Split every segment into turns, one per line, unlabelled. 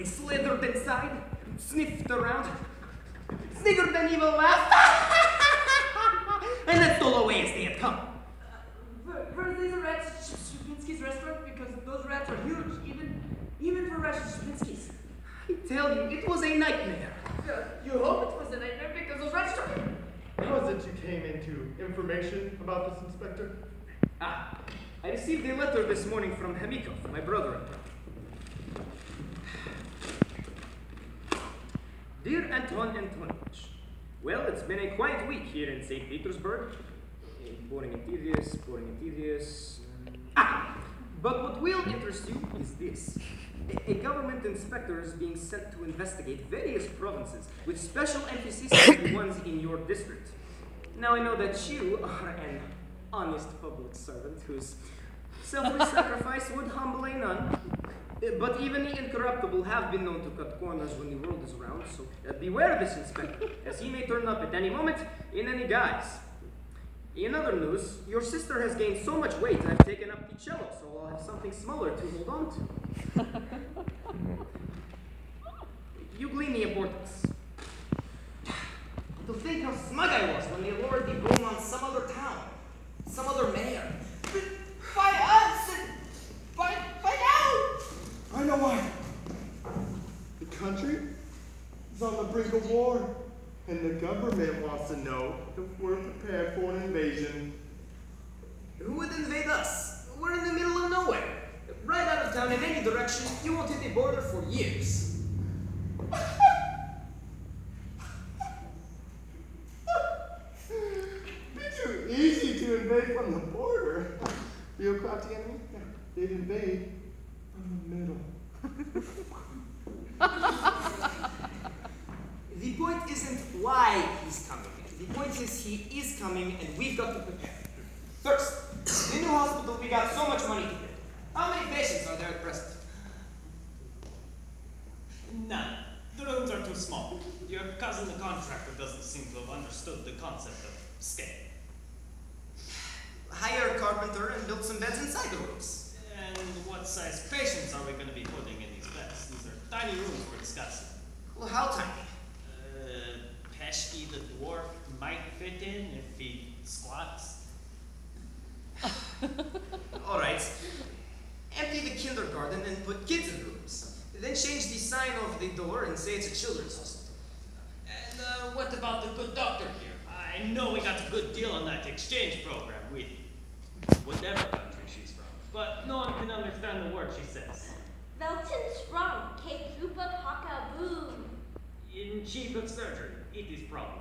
They slithered inside, sniffed around, sniggered and even laughed, and then stole away as they had come.
Were, were these rats at restaurant? Because those rats are huge, even even for rats at
I tell you, it was a nightmare.
Uh, you hope it was a nightmare because those rats took you.
How was it you came into information about this, Inspector?
Ah, I received a letter this morning from Hamikov, my brother. Dear Anton Antonovich, well, it's been a quiet week here in St. Petersburg. Eh, Boring and tedious, boring and tedious. Ah! But what will interest you is this. A- A government inspector is being sent to investigate various provinces with special emphasis on the ones in your district. Now I know that you are an honest public servant whose selfless sacrifice would humble a nun. Uh, But even the incorruptible have been known to cut corners when the world is round, so uh, beware this inspector, as he may turn up at any moment, in any guise. In other news, your sister has gained so much weight I've taken up the cello, so I'll have something smaller to hold on to. you glean the importance. To think how smug I was when they lowered the broom on some other town, some other mayor.
By us and by by now.
I know why. The country is on the brink of war, and the government wants to know if we're prepared for an invasion.
Who would invade us? We're in the middle of nowhere. Right out of town in any direction, you won't hit the border for years.
Be too easy to invade from the border. Real crafty enemy? They'd invade from the middle.
The point isn't why he's coming. The point is he is coming and we've got to prepare. First, in the new hospital, we got so much money to pay. How many patients are there at present?
None. The rooms are too small. Your cousin, the contractor, doesn't seem to have understood the concept of scale.
Hire a carpenter and build some beds inside the rooms.
And what size patients are we going to be putting in these beds? These are tiny rooms we're discussing.
Well, how tiny?
Uh, Peshki the dwarf might fit in if he squats.
All right. Empty the kindergarten and put kids in rooms. Then change the sign over the door and say it's a children's hospital.
And uh, what about the good doctor here? I know we got a good deal on that exchange program with whatever country she's from, but no one can understand the word she says.
Velton Strong, Cape Zupa Haka Boom.
In chief of surgery, it is problem.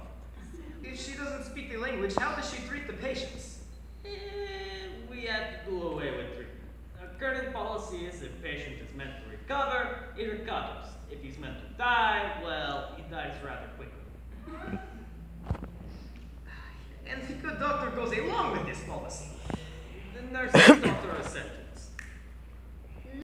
If she doesn't speak the language, how does she treat the patients?
Eh, we have to do away with treatment. Our current policy is if patient is meant to recover, he recovers. If he's meant to die, well, he dies rather quickly.
And the good doctor goes along with this policy.
The nurses don't